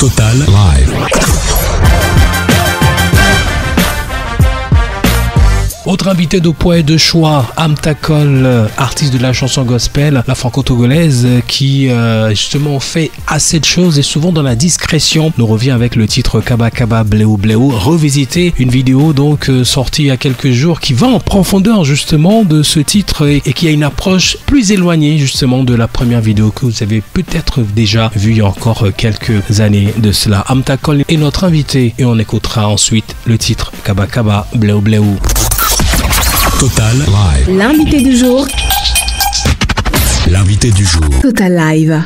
Total Live. Autre invité de poids et de choix, Amtakol, artiste de la chanson gospel, la franco-togolaise, qui euh, justement fait assez de choses et souvent dans la discrétion, nous revient avec le titre Kaba Kaba Bléou Bléou, revisiter une vidéo donc euh, sortie il y a quelques jours qui va en profondeur justement de ce titre et, qui a une approche plus éloignée justement de la première vidéo que vous avez peut-être déjà vue il y a encore quelques années de cela. Amtakol est notre invité et on écoutera ensuite le titre Kaba Kaba Bléou Bléou. Total Live. L'invité du jour. L'invité du jour. Total Live.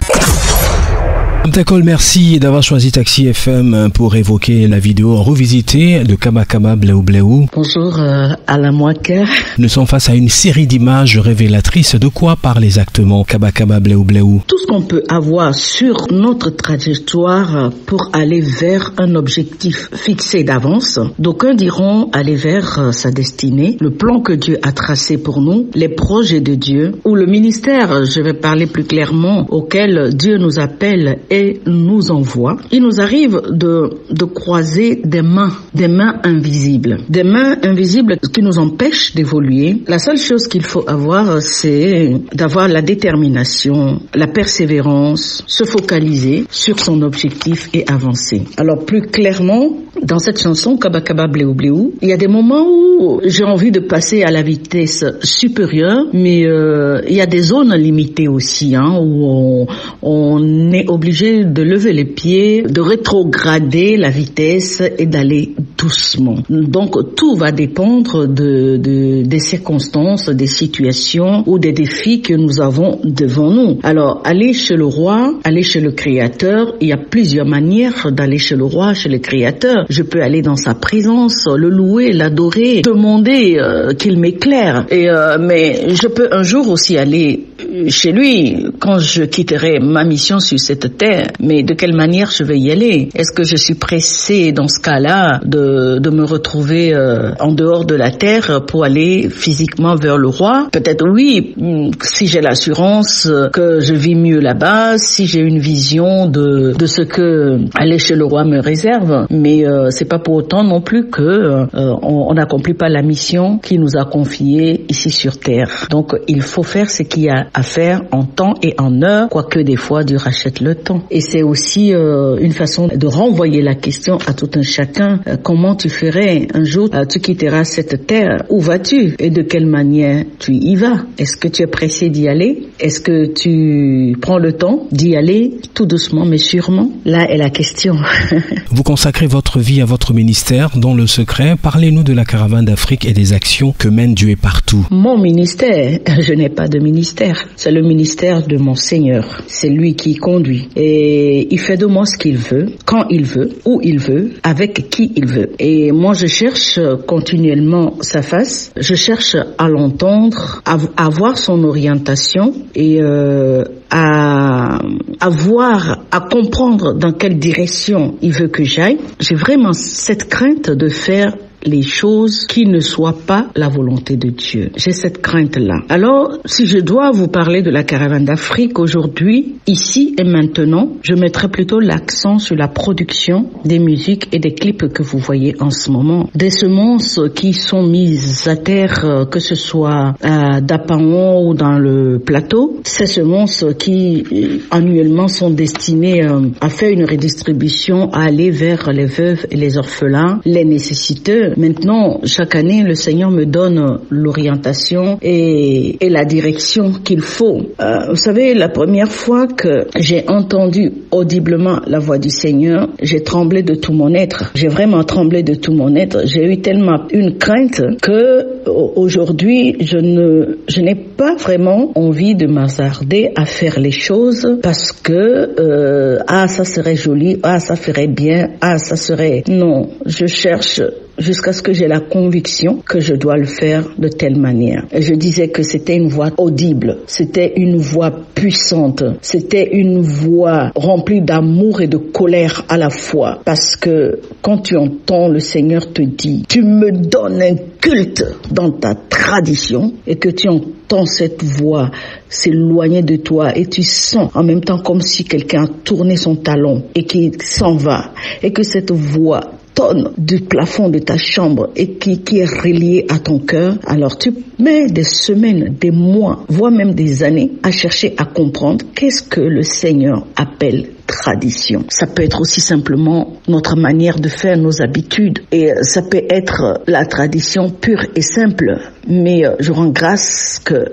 D'accord, merci d'avoir choisi Taxi FM pour évoquer la vidéo revisitée de Kama Kama Bléou Bléou. Bonjour euh, Alain Moaker. Nous sommes face à une série d'images révélatrices. De quoi parlent exactement Kama Kama Bléou Bléou Tout ce qu'on peut avoir sur notre trajectoire pour aller vers un objectif fixé d'avance. D'aucuns diront aller vers euh, sa destinée, le plan que Dieu a tracé pour nous, les projets de Dieu, ou le ministère, je vais parler plus clairement, auquel Dieu nous appelle nous envoie, il nous arrive de, croiser des mains, des mains invisibles, des mains invisibles qui nous empêchent d'évoluer. La seule chose qu'il faut avoir, c'est d'avoir la détermination, la persévérance, se focaliser sur son objectif et avancer. Alors plus clairement, dans cette chanson Kabakaba Bléou Bléou, il y a des moments où j'ai envie de passer à la vitesse supérieure, mais euh, il y a des zones limitées aussi, hein, où on est obligé de lever les pieds, de rétrograder la vitesse et d'aller doucement. Donc tout va dépendre de, de, des circonstances, des situations ou des défis que nous avons devant nous. Alors aller chez le roi, aller chez le créateur, il y a plusieurs manières d'aller chez le roi, chez le créateur. Je peux aller dans sa présence, le louer, l'adorer, demander euh, qu'il m'éclaire. Et euh, mais je peux un jour aussi aller chez lui quand je quitterai ma mission sur cette terre mais de quelle manière je vais y aller? Est-ce que je suis pressé dans ce cas-là de, de me retrouver euh, en dehors de la terre pour aller physiquement vers le roi? Peut-être oui, hmm, si j'ai l'assurance que je vis mieux là-bas, si j'ai une vision de, de ce que aller chez le roi me réserve, mais euh, c'est pas pour autant non plus que euh, on n'accomplit pas la mission qui nous a confiée ici sur terre. Donc il faut faire ce qu'il y a à faire en temps et en heure, quoique des fois Dieu rachète le temps. Et c'est aussi euh, une façon de renvoyer la question à tout un chacun. Euh, comment tu ferais un jour, euh, tu quitteras cette terre, où vas-tu? Et de quelle manière tu y vas? Est-ce que tu es pressé d'y aller? Est-ce que tu prends le temps d'y aller? Tout doucement mais sûrement Là est la question. Vous consacrez votre vie à votre ministère dans le secret. Parlez-nous de la caravane d'Afrique et des actions que mène Dieu partout. Mon ministère, je n'ai pas de ministère. C'est le ministère de mon Seigneur. C'est lui qui conduit. Et il fait de moi ce qu'il veut, quand il veut, où il veut, avec qui il veut. Et moi, je cherche continuellement sa face, je cherche à l'entendre, à, voir son orientation et euh, à, à voir, à comprendre dans quelle direction il veut que j'aille. J'ai vraiment cette crainte de faire les choses qui ne soient pas la volonté de Dieu. J'ai cette crainte-là. Alors, si je dois vous parler de la caravane d'Afrique aujourd'hui, ici et maintenant, je mettrai plutôt l'accent sur la production des musiques et des clips que vous voyez en ce moment. Des semences qui sont mises à terre, euh, que ce soit à Dapaon ou dans le plateau. Ces semences qui euh, annuellement sont destinées euh, à faire une redistribution, à aller vers les veuves et les orphelins, les nécessiteux, Maintenant, chaque année, le Seigneur me donne l'orientation et, la direction qu'il faut. Euh, vous savez, la première fois que j'ai entendu audiblement la voix du Seigneur, j'ai tremblé de tout mon être. J'ai vraiment tremblé de tout mon être. J'ai eu tellement une crainte que aujourd'hui, je n'ai pas vraiment envie de m'hazarder à faire les choses parce que euh, ah ça serait joli, ah ça ferait bien, ah ça serait non. Je cherche jusqu'à ce que j'ai la conviction que je dois le faire de telle manière. Et je disais que c'était une voix audible, c'était une voix puissante, c'était une voix remplie d'amour et de colère à la fois. Parce que quand tu entends le Seigneur te dire, tu me donnes un culte dans ta tradition et que tu entends cette voix s'éloigner de toi et tu sens en même temps comme si quelqu'un a tourné son talon et qui s'en va et que cette voix tonne du plafond de ta chambre et qui, est relié à ton cœur, alors tu mets des semaines, des mois, voire même des années à chercher à comprendre qu'est-ce que le Seigneur appelle tradition. Ça peut être aussi simplement notre manière de faire, nos habitudes. Et ça peut être la tradition pure et simple. Mais je rends grâce que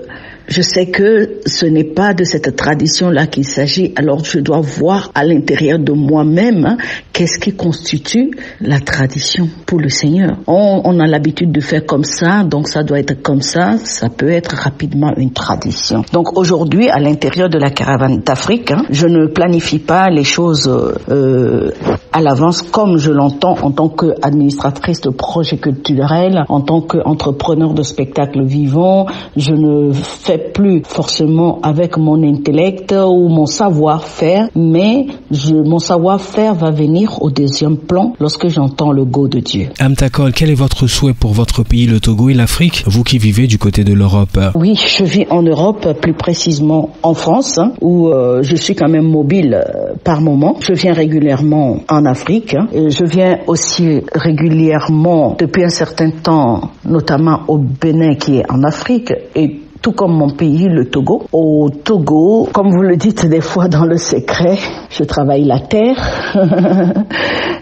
je sais que ce n'est pas de cette tradition-là qu'il s'agit, alors je dois voir à l'intérieur de moi-même hein, qu'est-ce qui constitue la tradition pour le Seigneur. On, a l'habitude de faire comme ça, donc ça doit être comme ça, ça peut être rapidement une tradition. Donc aujourd'hui, à l'intérieur de la caravane d'Afrique, hein, je ne planifie pas les choses euh, à l'avance comme je l'entends en tant qu'administratrice de projet culturel, en tant qu'entrepreneur de spectacles vivants. Je ne fais plus forcément avec mon intellect ou mon savoir-faire, mais je, mon savoir-faire va venir au deuxième plan lorsque j'entends le go de Dieu. Amtakol, quel est votre souhait pour votre pays, le Togo et l'Afrique, vous qui vivez du côté de l'Europe? Oui, je vis en Europe, plus précisément en France, hein, où euh, je suis quand même mobile euh, par moment. Je viens régulièrement en Afrique. Hein, et je viens aussi régulièrement depuis un certain temps, notamment au Bénin qui est en Afrique et tout comme mon pays, le Togo. Au Togo, comme vous le dites des fois dans le secret, je travaille la terre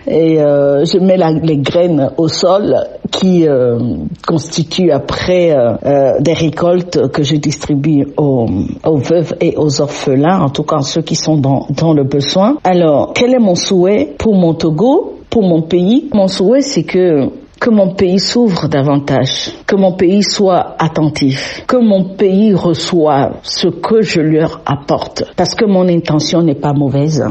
et euh, je mets les graines au sol qui euh, constituent après euh, des récoltes que je distribue aux, veuves et aux orphelins, en tout cas ceux qui sont dans le besoin. Alors, quel est mon souhait pour mon Togo pour mon pays, mon souhait, c'est que que mon pays s'ouvre davantage, que mon pays soit attentif, que mon pays reçoive ce que je leur apporte, parce que mon intention n'est pas mauvaise.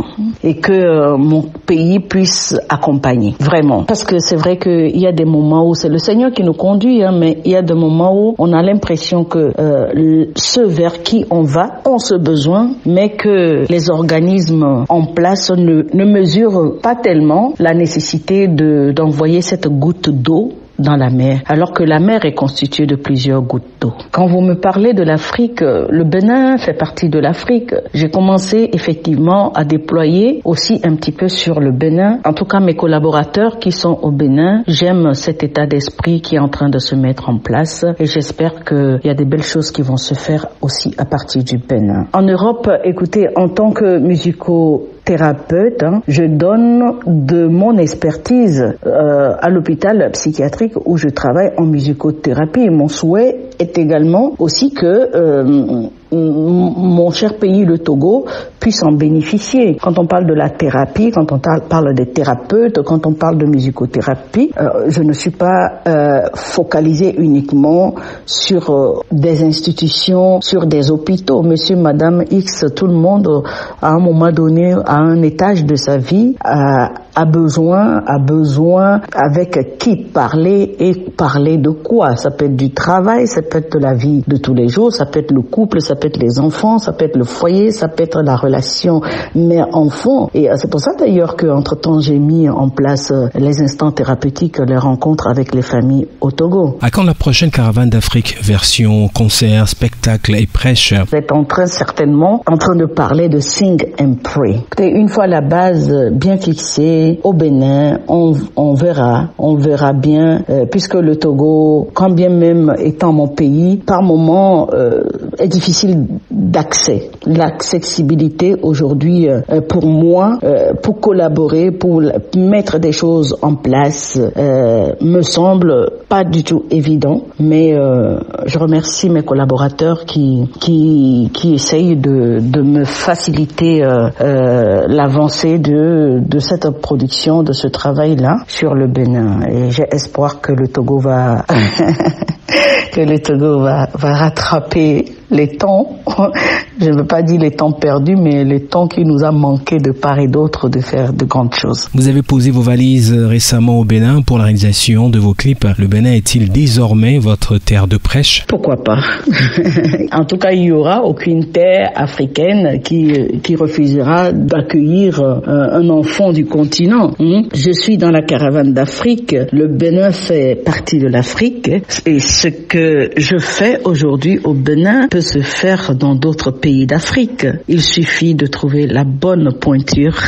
Et que euh, mon pays puisse accompagner, vraiment. Parce que c'est vrai qu'il y a des moments où c'est le Seigneur qui nous conduit, hein, mais il y a des moments où on a l'impression que euh, ceux vers qui on va ont ce besoin, mais que les organismes en place ne, ne mesurent pas tellement la nécessité de d'envoyer cette goutte d'eau dans la mer, alors que la mer est constituée de plusieurs gouttes d'eau. Quand vous me parlez de l'Afrique, le Bénin fait partie de l'Afrique. J'ai commencé effectivement à déployer aussi un petit peu sur le Bénin. En tout cas, mes collaborateurs qui sont au Bénin, j'aime cet état d'esprit qui est en train de se mettre en place et j'espère qu'il y a des belles choses qui vont se faire aussi à partir du Bénin. En Europe, écoutez, en tant que musico thérapeute, hein, je donne de mon expertise euh, à l'hôpital psychiatrique où je travaille en musicothérapie. Mon souhait est également aussi que euh, mon cher pays, le Togo, puisse en bénéficier. Quand on parle de la thérapie, quand on parle des thérapeutes, quand on parle de musicothérapie, euh, je ne suis pas euh, focalisée uniquement sur euh, des institutions, sur des hôpitaux. Monsieur, Madame X, tout le monde, à un moment donné, à un étage de sa vie, a besoin, a besoin avec qui parler et parler de quoi. Ça peut être du travail, ça peut être de la vie de tous les jours, ça peut être le couple, ça peut être les enfants, ça peut être le foyer, ça peut être la relation mère-enfant. Et c'est pour ça d'ailleurs qu'entre-temps, j'ai mis en place euh, les instants thérapeutiques, les rencontres avec les familles au Togo. À quand la prochaine caravane d'Afrique Version concert, spectacle et prêche? Vous êtes en train certainement en train de parler de Sing and Pray. Une fois la base bien fixée au Bénin, on, on verra, on verra bien, euh, puisque le Togo, quand bien même étant mon pays, par moment euh, est difficile d'accès. L'accessibilité aujourd'hui, euh, pour moi, pour collaborer, pour mettre des choses en place, me semble pas du tout évident. Mais je remercie mes collaborateurs qui qui qui essayent de de me faciliter l'avancée de de cette production, de ce travail-là sur le Bénin. Et j'ai espoir que le Togo va que le Togo va, va rattraper les temps je ne veux pas dire les temps perdus, mais les temps qui nous a manqué de part et d'autre de faire de grandes choses. Vous avez posé vos valises récemment au Bénin pour la réalisation de vos clips. Le Bénin est-il désormais votre terre de prêche? Pourquoi pas? En tout cas, il y aura aucune terre africaine qui, qui refusera d'accueillir euh, un enfant du continent. Hmm? Je suis dans la caravane d'Afrique. Le Bénin fait partie de l'Afrique et ce que je fais aujourd'hui au Bénin peut se faire dans d'autres pays d'Afrique. Il suffit de trouver la bonne pointure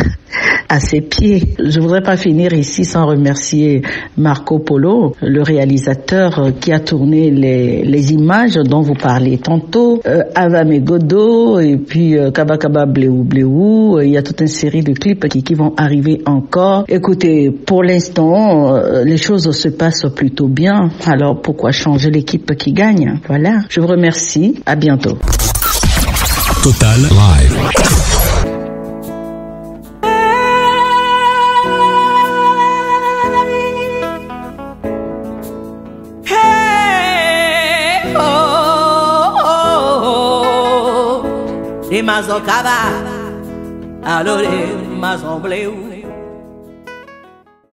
à ses pieds. Je voudrais pas finir ici sans remercier Marco Polo, le réalisateur qui a tourné les, images dont vous parlez tantôt, euh, Avame Godot et puis euh, Kaba Kaba Bléou Bléou. Il y a toute une série de clips qui, qui vont arriver encore. Écoutez, pour l'instant, euh, les choses se passent plutôt bien. Alors pourquoi changer l'équipe qui gagne? Voilà. Je vous remercie. À bientôt. Total Live. mazokaba alore mazombleu